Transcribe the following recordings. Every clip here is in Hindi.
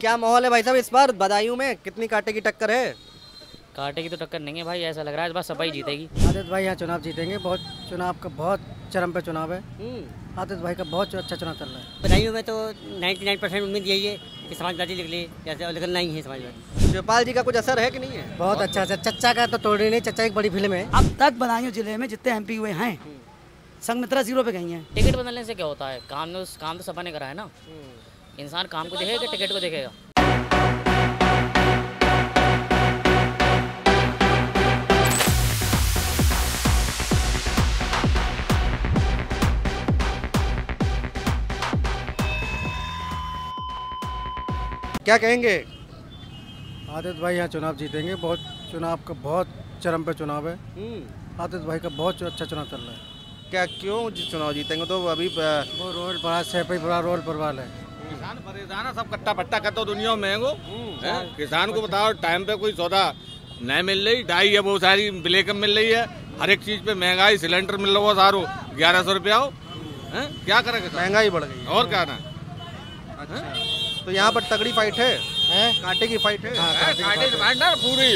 क्या माहौल है भाई साहब इस बार? बदायूं में कितनी कांटे की टक्कर है? कांटे की तो टक्कर नहीं है भाई ऐसा लग रहा है इस बार सपाई जीतेगी। आदित्य भाई यहाँ चुनाव जीतेंगे बहुत चुनाव का बहुत चरम पे चुनाव है। आदित्य भाई का बहुत अच्छा चुनाव चल रहा है। बदायूं में तो 99 परसेंट उम्मीद यही है कि समाजवादी निकले जैसे लेकिन नहीं है समाजवादी। शिवपाल जी का कुछ असर है कि नहीं है? बहुत अच्छा है चच्चा का तो तोड़ी नहीं चच्चा एक बड़ी फ़िल्म है। अब तक बदायूं ज़िले में जितने एमपी हुए हैं संगमित्रा ज़ीरो पे गई हैं। टिकट बदलने से क्या होता है? काम तो काम तो सपा ने करा है ना। इंसान काम को देखेगा कि टिकट को देखेगा? क्या कहेंगे? आदित्य भाई यहाँ चुनाव जीतेंगे। बहुत चुनाव का बहुत चरम पे चुनाव है। आदित्य भाई का बहुत अच्छा चुनाव चल रहा है। क्या क्यों चुनाव जीतेंगे? तो अभी वो रोल बड़ा सैपई बड़ा रोल परवाल है। किसान परेशान है सब कट्टा पट्टा कर तो दुनिया में महंगो किसान को बताओ टाइम पे कोई सौदा नहीं मिल रही ढाई है बहुत सारी ब्लैक मिल रही है हर एक चीज़ पे महँगाई सिलेंडर मिल रहा है सारो ग्यारह सौ रुपया हो? क्या करे किसान? महँगाई बढ़ गई। और क्या ना? अच्छा। तो यहाँ पर तगड़ी फाइट है कांटे की फाइट है। हैं? पूरी।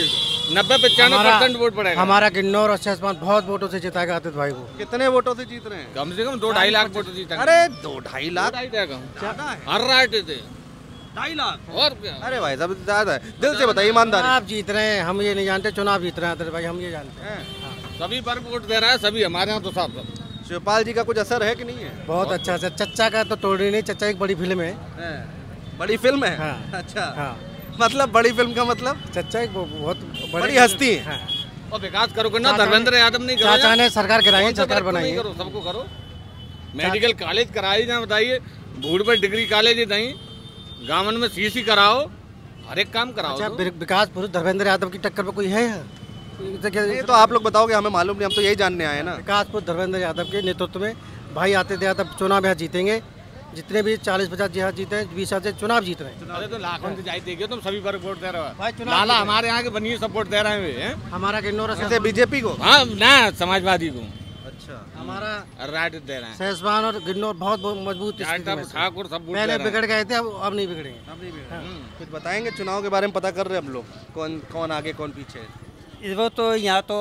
नब्बे पचानवे परसेंट वोट पड़ेगा। हमारा किन्नौर और शेषमान बहुत वोटों से जिताएगा आदित्य भाई को। कितने वोटों से जीत रहे हैं? कम से कम दो ढाई लाख वोट जीता अरे दो ढाई लाख? ढाई देगा ज़्यादा है। हर राइट थे ढाई लाख? और क्या? अरे भाई साहब ज़्यादा है। दिल से बताइए ईमानदारी। चुनाव जीत रहे हैं हम ये नहीं जानते चुनाव जीत रहे हैं आदित्य भाई हम ये जानते हैं। हैं। सभी पर वोट दे रहा है सभी हमारे यहाँ तो सब सब शिवपाल जी का कुछ असर है कि नहीं है? बहुत अच्छा है चच्चा का तो तोड़ी नहीं चच्चा एक बड़ी फ़िल्म है। बड़ी फ़िल्म है? हाँ। अच्छा। हाँ। मतलब बड़ी फ़िल्म का मतलब? चच्चा एक बहुत बड़ी हस्ती है। और विकास करोगे ना धर्मेंद्र यादव नहीं करो चाचा ने सरकार गिराई है सरकार बनाई है। करो सबको करो। मेडिकल कॉलेज कराई ना बताइए। भूड़ पर डिग्री कॉलेज ही नहीं। गांवन में सीसी कराओ हर एक काम कराओ अच्छा तो। विकास पुरुष धर्मेंद्र यादव की टक्कर पे कोई है नहीं तो आप लोग बताओगे हमें मालूम नहीं हम तो यही जानने आए ना। विकास पुरुष धर्मेंद्र यादव के नेतृत्व में भाई आते थे यादव चुनाव यहाँ जीतेंगे। जितने भी चालीस पचास यहाँ जीते हैं बीस हज़ार चुनाव जीत रहे हैं। अरे तो लाखों जाई देखिए तुम सभी पर वोट दे रहे हो। लाला हमारे यहाँ के बनिए सब वोट दे रहे हैं हमारा किन्नौर जैसे बीजेपी को? हाँ ना समाजवादी को। अच्छा। हमारा राइट दे रहे हैं। सहसवान और गिन्नौर बहुत बहुत मज़बूत ठाकुर सब पहले हैं। बिगड़ गए थे अब अब नहीं बिगड़ेंगे कुछ बताएँगे चुनाव के बारे में पता कर रहे हैं हम लोग। कौन कौन आगे कौन पीछे? है इस वक्त तो यहाँ तो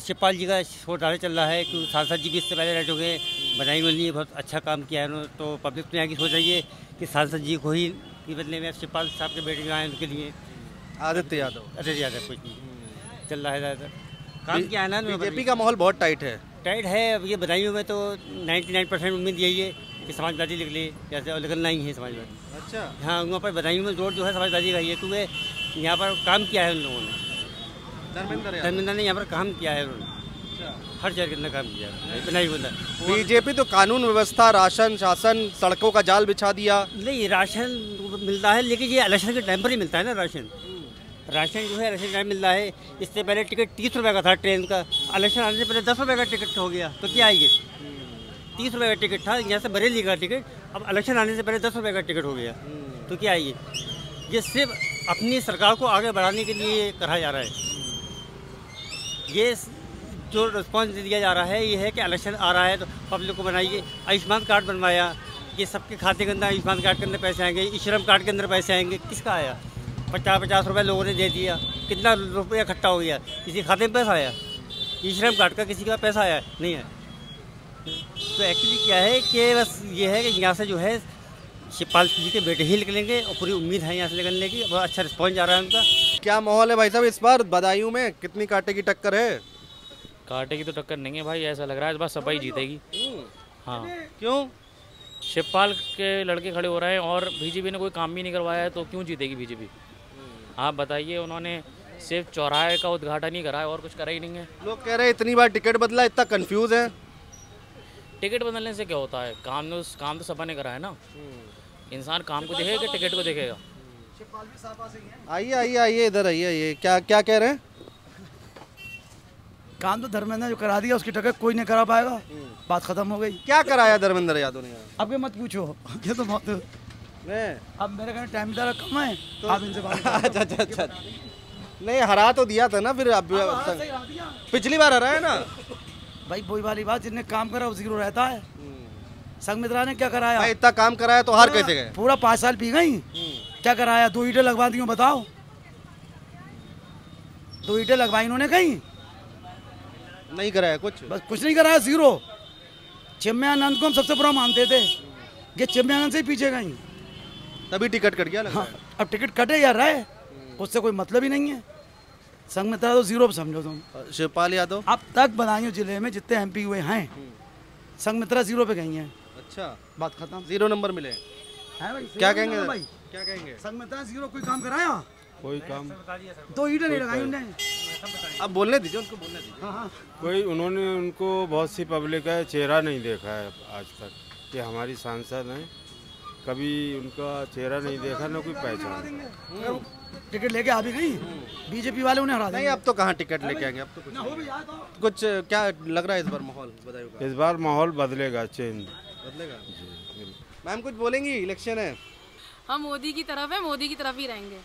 शिवपाल जी का शोर डाले चल रहा है कि सांसद जी भी इससे पहले रह चुके हैं बधाई मिलनी है बहुत अच्छा काम किया है उन्होंने। तो पब्लिक तो यहाँ की सोच रही है कि सांसद जी को ही के बदले में शिवपाल साहब के बेटे जो आए उनके लिए। आदित्य यादव। अरे यादव कुछ नहीं। चल रहा है ज़्यादा काम किया है ना बीजेपी का माहौल बहुत टाइट है। टाइट है अब ये बधाइयों में तो 99 परसेंट उम्मीद यही है कि समाजवादी निकले जैसे निकलना ही है समाजवादी। अच्छा। हाँ वहाँ पर बधाइयों में ज़ोर जो है समाजवादी का ही है क्योंकि यहाँ पर काम किया है उन लोगों ने। धर्मेंद्र ने यहाँ पर काम किया है उन्होंने। हर जगह के अंदर काम किया इतना ही बंदा बीजेपी तो कानून व्यवस्था राशन शासन सड़कों का जाल बिछा दिया। नहीं राशन मिलता है लेकिन ये इलेक्शन के टाइम पर ही मिलता है ना राशन। राशन जो है इलेक्शन टाइम मिल रहा है। इससे पहले टिकट तीस रुपये का था ट्रेन का। इलेक्शन आने से पहले दस रुपये का टिकट हो गया। तो क्या है ये? तीस रुपये का टिकट था यहाँ से बरेली का टिकट अब इलेक्शन आने से पहले दस रुपये का टिकट हो गया। तो क्या है ये? ये सिर्फ़ अपनी सरकार को आगे बढ़ाने के लिए करा जा रहा है। ये जो रिस्पॉन्स दिया जा रहा है, ये है कि इलेक्शन आ रहा है तो पब्लिक को बनाइए। आयुष्मान कार्ड बनवाया, ये सबके खाते के अंदर आयुष्मान कार्ड के अंदर पैसे आएँगे श्रम कार्ड के अंदर पैसे आएँगे, किसका आया? पचास पचास रुपये लोगों ने दे दिया, कितना रुपया इकट्ठा हो गया? किसी खाते में पैसा आया? ई श्रम कार्ड का किसी का पैसा आया? नहीं है। तो एक्चुअली क्या है कि बस ये है कि यहाँ से जो है, शिवपाल जी के बेटे ही निकलेंगे और पूरी उम्मीद है यहाँ से निकलने की। बहुत अच्छा रिस्पॉन्स जा रहा है उनका। क्या माहौल है भाई साहब इस बार? बदायूं में कितनी कांटे की टक्कर है? कांटे की तो टक्कर नहीं है भाई ऐसा लग रहा है इस बार सपाई जीतेगी। हाँ। क्यों? शिवपाल के लड़के खड़े हो रहे हैं और बीजेपी ने कोई काम भी नहीं करवाया है तो क्यों जीतेगी बीजेपी? आप बताइए उन्होंने सिर्फ़ चौराहे का उद्घाटन ही करा है और कुछ करा ही नहीं है। लोग कह रहे हैं इतनी बार टिकट बदला इतना कंफ्यूज है। टिकट बदलने से क्या होता है? काम तो काम तो सपा ने करा है ना। इंसान काम को देखेगा टिकट को देखेगा? आइए आइए आइए इधर आइए आइए। क्या क्या कह रहे हैं? काम तो धर्मेंद्र ने जो करा दिया उसकी टक्कर कोई नहीं करा पाएगा। बात खत्म हो गई। क्या कराया धर्मेंद्र यादव ने? अब ये मत पूछो। ये तो बहुत अब मेरे कहने टाइम ज़रा कम है तो आप इनसे बात अच्छा अच्छा अच्छा। नहीं हरा तो दिया था ना फिर अब हरा दिया। पिछली बार हरा है ना? भाई वही वाली बात जिसने काम करा उसी को रहता है। संग मित्रा ने क्या कराया? भाई इतना काम कराया तो हार कैसे गए? पूरा पाँच साल पी गई। क्या कराया? दो ईटे लगवा दी बताओ। दो ईटे लगवाई इन्होंने कहीं? नहीं कराया कुछ। बस कुछ नहीं कराया ज़ीरो चिन्मयानंद को हम सबसे बुरा मानते थे ये चिन्मयानंद से पीछे गई तभी टिकट कट गया हाँ अब टिकट कटे या रहे उससे कोई मतलब ही नहीं है। संघ मित्रा तो ज़ीरो समझो तुम। शिवपाल यादव? अब तक बदायूं ज़िले में जितने एमपी हुए हैं संघ मित्रा ज़ीरो पे गई हैं। अच्छा। बात खत्म। ज़ीरो नंबर मिले। है भाई क्या कहेंगे? भाई। क्या कहेंगे? संघ मित्रा ज़ीरो कोई काम कराया? कोई काम। दो ईटें नहीं लगाई उनने। अब बोलने दीजिए उनको बोलने दीजिए। हाँ हाँ। कोई उन्होंने उनको बहुत सी पब्लिक का चेहरा नहीं देखा है आज तक कि हमारी सांसद हैं। कभी उनका चेहरा नहीं देखा ना कोई पहचान। टिकट लेके आ भी गई बीजेपी वाले उन्हें हरा नहीं देंगे। अब तो कहाँ टिकट लेके आएँगे? अब तो कुछ नहीं। कुछ क्या लग रहा है इस बार माहौल का? इस बार माहौल बदलेगा चेंज। बदलेगा? मैम कुछ बोलेंगी? इलेक्शन है। हम मोदी की तरफ़ है मोदी की तरफ़ ही रहेंगे।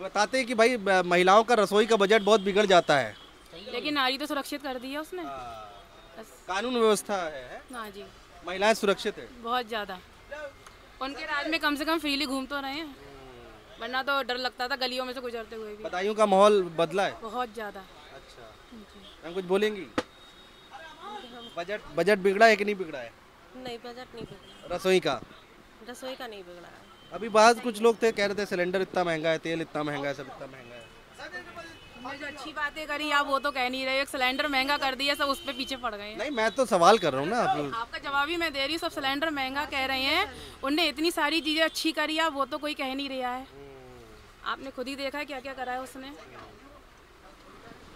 बताते हैं कि भाई महिलाओं का रसोई का बजट बहुत बिगड़ जाता है। लेकिन नारी तो सुरक्षित कर दी है। उसने कानून व्यवस्था है है? हाँ जी। महिलाएँ सुरक्षित है। बहुत ज़्यादा। उनके राज में कम से कम फ्रीली घूम तो रहे हैं। वरना तो डर लगता था गलियों में से गुजरते हुए भी। बदायूं का माहौल बदला है? बहुत ज़्यादा। अच्छा। मैम कुछ बोलेंगी? बजट बजट बिगड़ा है कि नहीं बिगड़ा है? नहीं बजट नहीं बिगड़ा। रसोई का? रसोई का नहीं बिगड़ा है। अभी बाद कुछ लोग थे कह रहे थे सिलेंडर इतना महँगा है तेल इतना महँगा है सब इतना महँगा है। जो अच्छी बातें करी आप वो तो कह नहीं रहे एक सिलेंडर महँगा कर दिया सब उस पर पीछे पड़ गए नहीं मैं तो सवाल कर रहा हूँ ना आप आपका जवाब ही मैं दे रही हूँ सब सिलेंडर महँगा कह रहे हैं उनने इतनी सारी चीज़ें अच्छी करी है वो तो कोई कह नहीं रहा है। आपने खुद ही देखा है क्या क्या करा है उसने?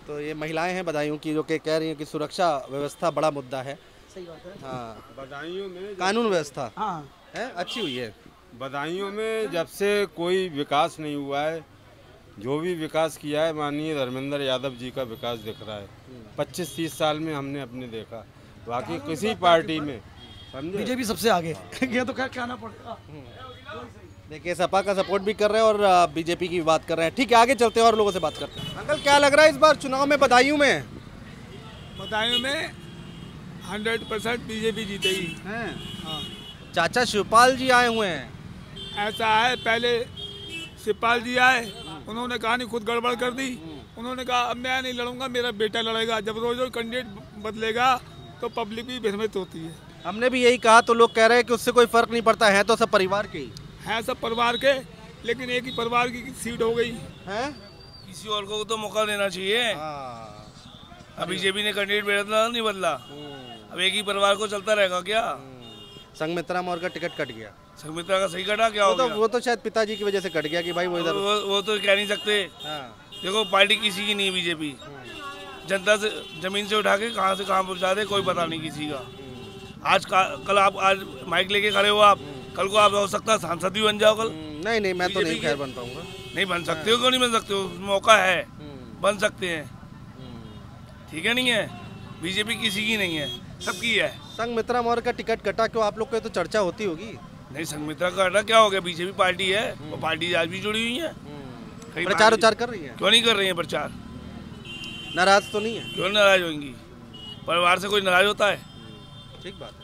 तो ये महिलाएँ हैं बदायूं की जो कि कह रही हैं कि सुरक्षा व्यवस्था बड़ा मुद्दा है। सही बात है। हाँ। बदायूं में कानून व्यवस्था। हाँ। है? अच्छी हुई है। बदायूं में जब से कोई विकास नहीं हुआ है जो भी विकास किया है माननीय धर्मेंद्र यादव जी का विकास दिख रहा है। पच्चीस तीस साल में हमने अपने देखा। बाकी किसी पार्टी में समझे? बीजेपी सबसे आगे। ये तो क्या कहना पड़ेगा देखिए सपा का सपोर्ट भी कर रहे हैं और बीजेपी की भी बात कर रहे हैं। ठीक है आगे चलते हैं और लोगों से बात करते हैं। अंकल क्या लग रहा है इस बार चुनाव में बदायूं में? बदायूं में हंड्रेड परसेंट बीजेपी जीतेगी। हैं। चाचा शिवपाल जी आए हुए हैं। ऐसा है पहले शिवपाल जी आए उन्होंने कहा कहानी खुद गड़बड़ कर दी। उन्होंने कहा अब मैं नहीं लड़ूँगा मेरा बेटा लड़ेगा। जब रोज रोज कैंडिडेट बदलेगा तो पब्लिक भी भ्रमित होती है। हमने भी यही कहा तो लोग कह रहे हैं कि उससे कोई फ़र्क नहीं पड़ता है तो सब परिवार के ही। है सब परिवार के लेकिन एक ही परिवार की सीट हो गई। हैं? किसी और को तो मौका देना चाहिए। हाँ। अब बीजेपी ने कैंडिडेट बदला नहीं बदला। अब एक ही परिवार को चलता रहेगा क्या? संग मित्रा मोर का टिकट कट गया। संगमित्रा का सही कटा क्या वो हो तो वो तो शायद पिताजी की वजह से कट गया कि भाई वो इधर वो, वो तो कह नहीं सकते। हाँ। देखो पार्टी किसी की नहीं है बीजेपी। जनता से ज़मीन से उठा के कहाँ से कहाँ पहुँचा दे कोई पता नहीं किसी का। आज का, कल आप आज माइक लेके खड़े हो आप। कल को आप हो सकता है सांसद भी बन जाओ कल। हम्म, नहीं नहीं मैं तो नहीं खैर बन पाऊँगा। नहीं बन सकते हो क्यों नहीं बन सकते हो? मौका है। बन सकते हैं। ठीक है नहीं है? बीजेपी किसी की नहीं है। सबकी है। संगमित्रा मित्रा मोर का टिकट कटा क्यों आप लोग को तो चर्चा होती होगी? नहीं संगमित्रा का कटा क्या हो गया? बीजेपी पार्टी है वो पार्टी आज भी जुड़ी हुई है। प्रचार उचार कर रही है? क्यों नहीं कर रही है प्रचार? नाराज़ तो नहीं है? क्यों नाराज़ होंगी? परिवार से कोई नाराज़ होता है? ठीक बात है।